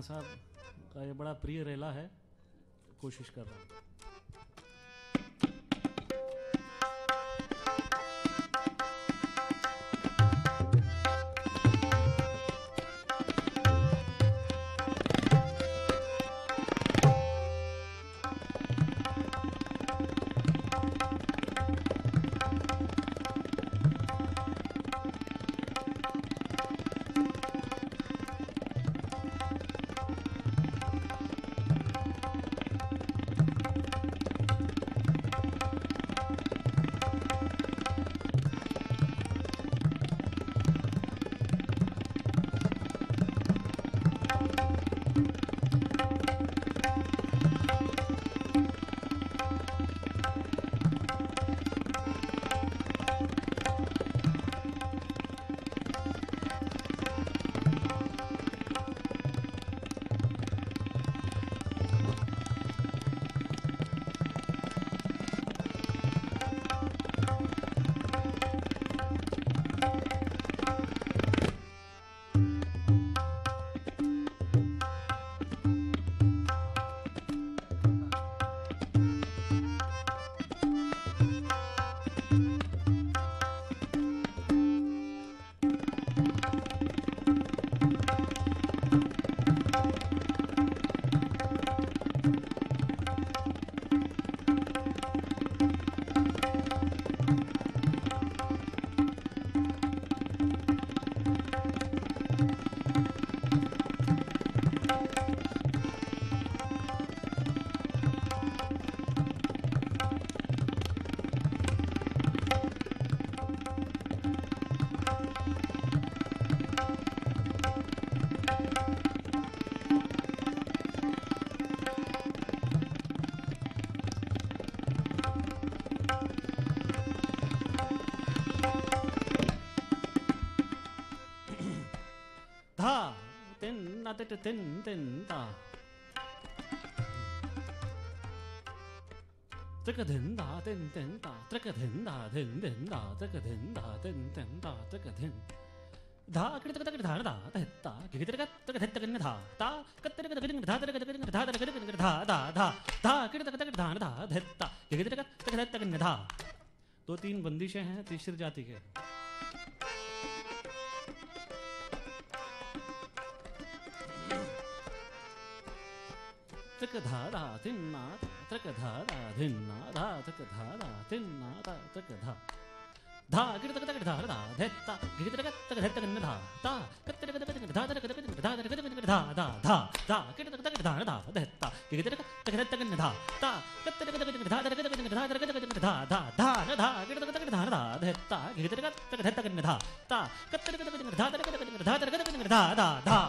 खान साहब का ये बड़ा प्रिय रेला है कोशिश कर रहा हूँ। तिन तिन ता त्रिक धिन धा तिन तिन ता त्रिक धिन धा धिन धिन धा ता तक तक धा ता किट तक तक तक तक धा ता कत तक तक धा तक तक धा तक तक धा धा धा धा तक तक धा ता किट तक तक तक धा दो तीन बंदिशें हैं तीसरी जाति के तक धा धा तिन ना तक धा धा धिन ना धा तक धा धा तिन ना धा तक धा धा गिर तक तक धा धा धेता गिर तक तक धेत तक धा ता कत तक तक तक धा तक तक धा तक तक धा धा धा धा गिर तक तक धा धा धेता गिर तक तक धेत तक धा ता कत तक तक धा तक तक धा तक तक धा धा धा न धा गिर तक तक धा धा धेता गिर तक तक धेत तक धा ता कत तक तक धा तक तक धा तक तक धा धा धा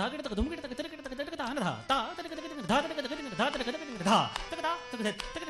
धा गिर तक धुम गिर तक तक तक तक धा धा ता तक तक धा धा तक तक धा तक तक धा तकदा तक ध तक धा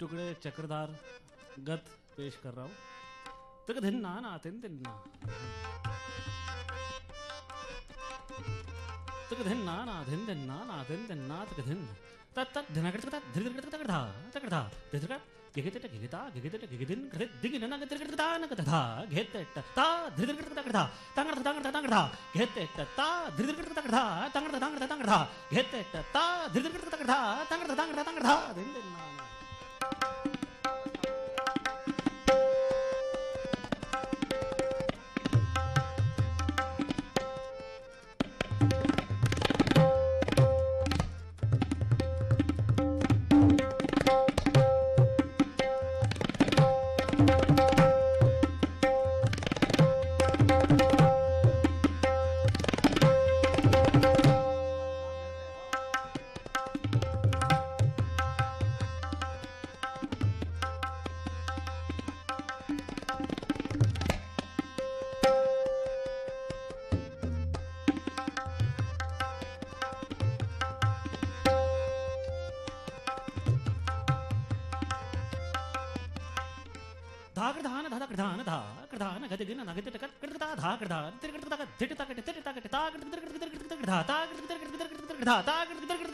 टुकड़े चक्रधार गत पेश कर रहा हूँ तक धिन्ना ना तिन तिन्ना तक धिन्ना ना धिन धिन्ना ना तिन तिन्ना तक धिन तत तत धिना कर तक धीरे धीरे तक धा तक धा धीरे धीरे गिगित गिगित गिगित गिगित गिगित दिगिन ना गत गिगित ता ना गत धा घेत ता धीरे धीरे तक धा तांगड़ तांगड़ तांगड़ धा घेत ता धीरे धीरे तक धा तांगड़ तांगड़ तांगड़ धा घेत ता धीरे धीरे तक धा तांगड़ तांगड़ तांगड़ धा धिन कृधान गति गिन नगति तक कृतता धा कृधा तिरकृत तक धिट तक तिट तक ता कृत तिरकृत तिरकृत तिरकृत धा ता कृत तिरकृत तिरकृत तिरकृत धा ता कृत तिरकृत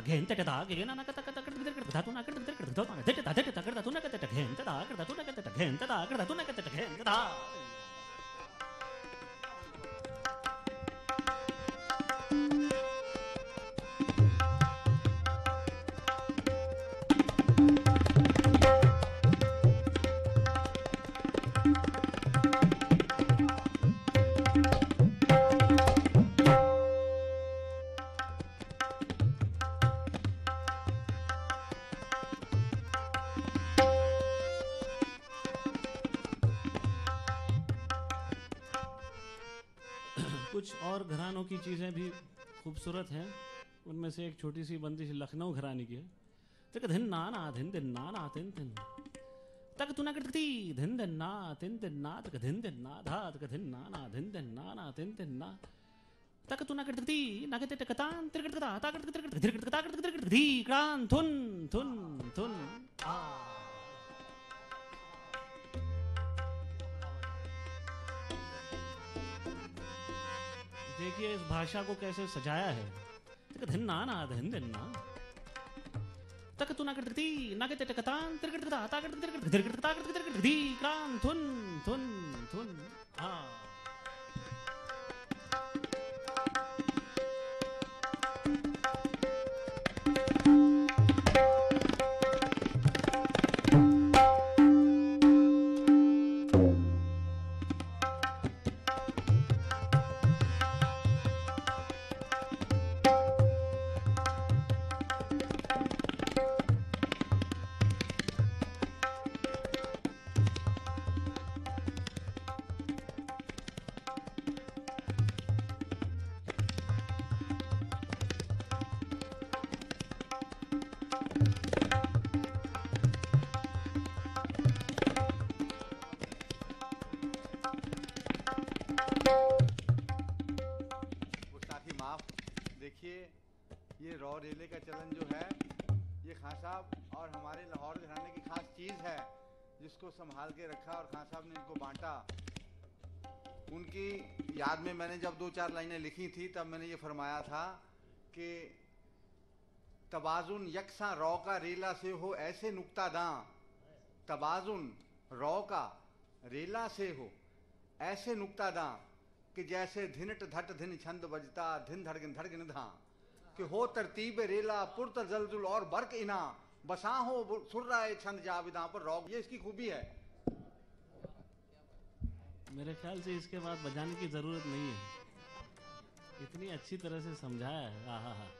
कत धाति ता घेन तट ता गेन ना कता कता कत तिरकृत धातु ना कत तिरकृत धो ता धिट ता धिट ता कत तु ना कत तट कुछ और घरानों की चीज़ें भी खूबसूरत हैं। उनमें से एक छोटी सी बंदिश लखनऊ घराने की है। तक धिन ना ना धिन दिन ना ना तिन तिन तक तू ना करती धिन दिन ना तिन दिन ना, तक धिन दिन ना, धा, तक धिन ना ना धिन दिन ना ना तिन तिन ना। तक तान तिरकट कता ता करत तिरकट तिरकट कता करत तिरकट धी क्रान थुन थुन थुन। आ। देखिए, इस भाषा को कैसे सजाया है। धन्ना ना धन धन्ना तक तू कर दी ना के तक तान तिरकट कता ता कर तिरकट तिरकट कता कर दी क्रांत थुन थुन थुन हाँ। संभाल के रखा और खान साहब ने इनको बांटा। उनकी याद में मैंने जब दो चार लाइनें लिखी थी, तब मैंने ये फरमाया था कि तबाजुन यकसा रौ का रेला से हो ऐसे नुक्ता दां। तबाजुन रौ का रेला से हो ऐसे नुक्ता दां कि जैसे धिनट धट धिन छंद बजता, धिन धड़गिन धड़गिन धा। कि हो तरतीब रेला, पुरत जलजुल और बर्क इना। बसा हो सुर रहा है छंद जाविदा पर रॉक। ये इसकी खूबी है। मेरे ख्याल से इसके बाद बजाने की ज़रूरत नहीं है। इतनी अच्छी तरह से समझाया है। हाँ हाँ हाँ।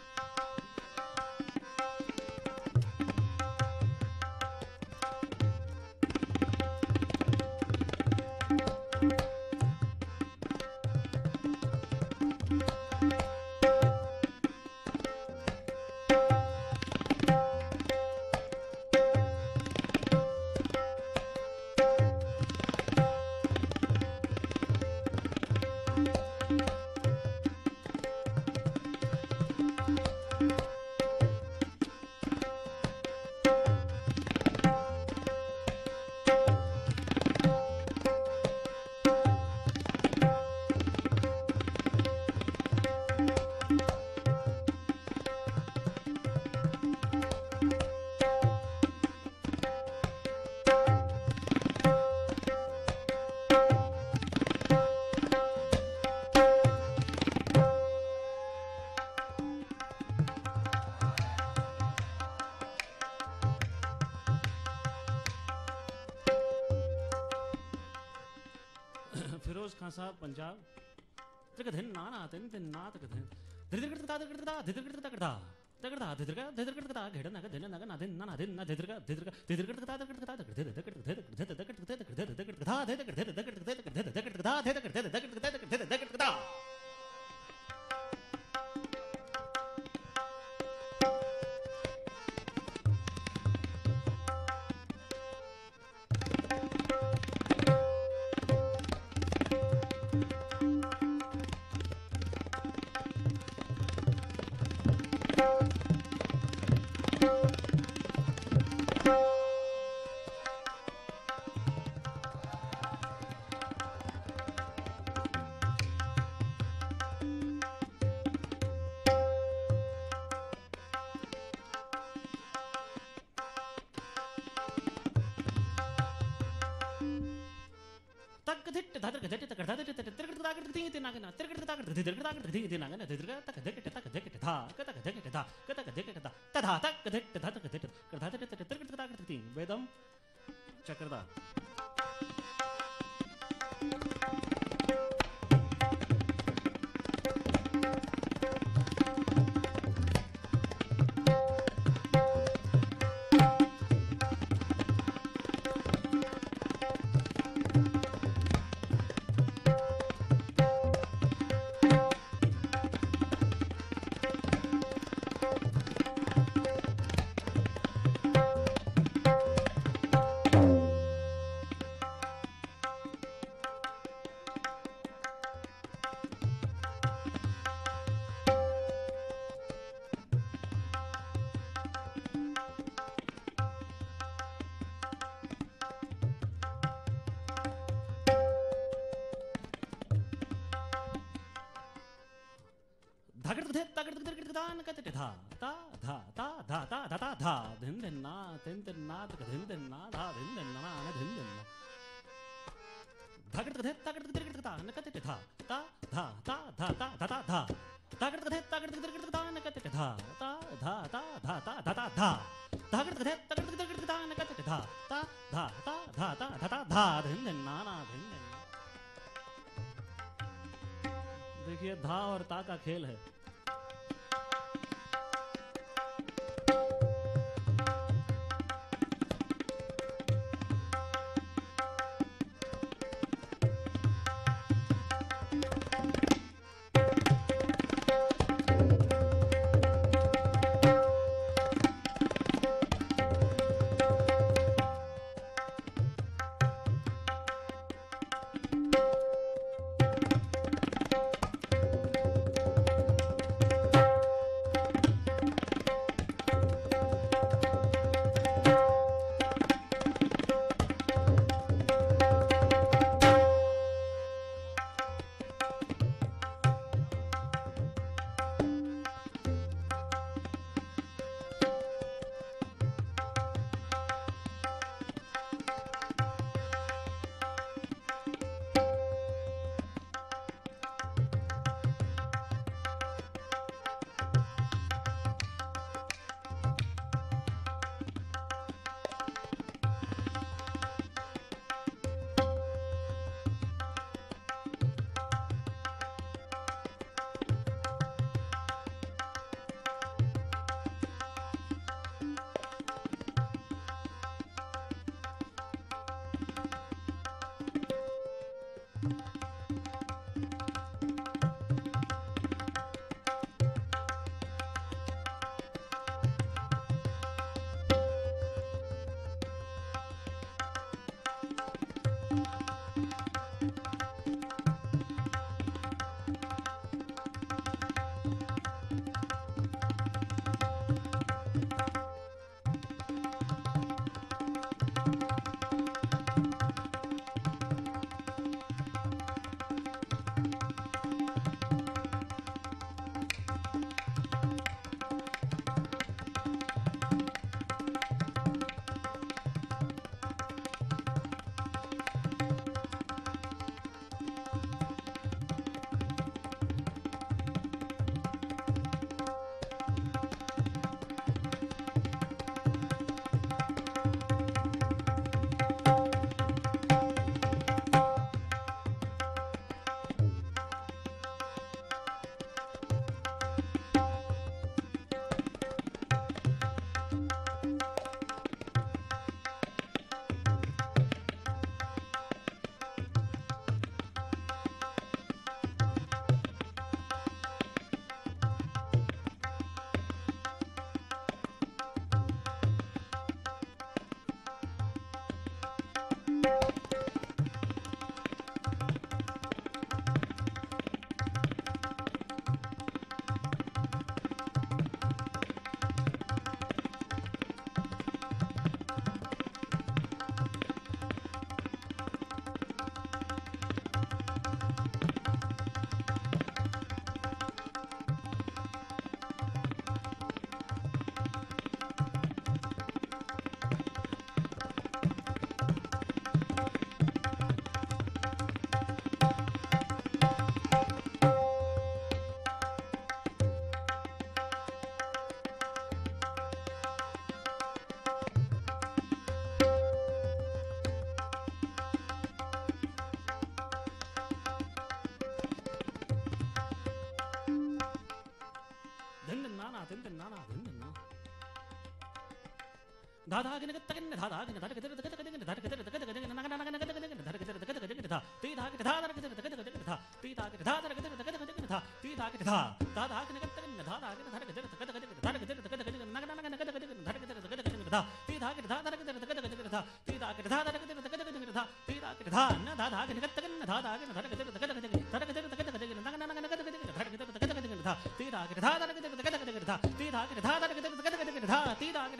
दिन ना त्रिक धिन ना ना धिन दिन ना ना धिन दिन ना तक धिन धिगड़ धिर धिगड़ तान धिगड़ धिर धिगड़ धिर धिगड़ तगड़ धिर तान धिर धिर धिर धिर धिर धिर धिर ता धिर न धिर न धिर धागे धिर धागे धिर तने धिर नगत धिर नगत धिर धा धिर कृतक धिर कत्ता धिर धा धिर कृतक धिर धा धिर ता धिर ता धिर धिगड़ धिर तगड़ धिर कृतक धिर कत्ता धिर धा धिर कृतक धिर धा धिर तगड़ धिर तान धिर तगड़ धिर तान धिर फिरोज धिर साहब धिर त्रिक धिर ना धिर तिन धिर ना धिर धिन धिर धिर ता धिर ता धिर धिर ता धा धिर धिद्रगा धिर घेड़ धिर दिन धिर ना धिर ना धिर ना धिर धिद्रगा धिर तगड़ा धिर तक वेदम तकट तिरकट दान कतट धा ता धा ता धा ता धा ता धा धिन धिन ना तिन तिन ना तक धिन धिन ना धा धिन धिन ना ना धिन धिन ना धकट धिट तकट तिरकट दान कतट धा ता धा ता धा ता धा ता धा धकट धिट तकट तिरकट दान कतट धा ता धा ता धा ता धा ता धा धकट धिट तकट तिरकट दान कतट धा ता धा ता धा ता धा ता धा धिन धिन ना ना धिन धिन देखिए धा और ता का खेल है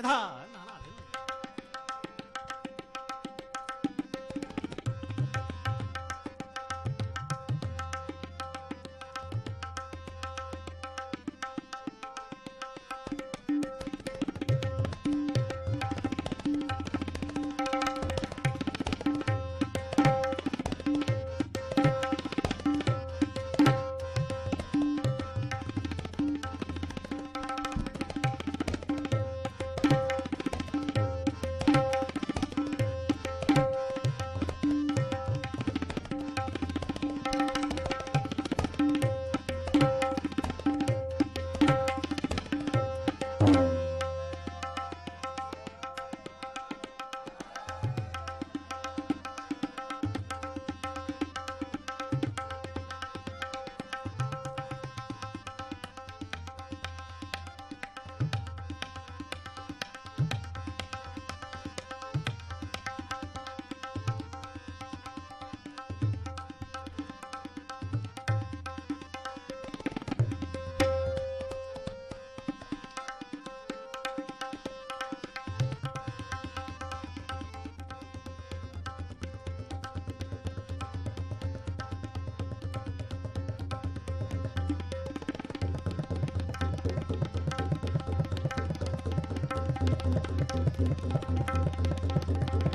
धा あっ!